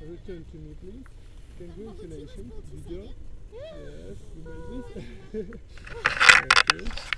Return to me, please. Congratulations, video. Yes, you made this. okay.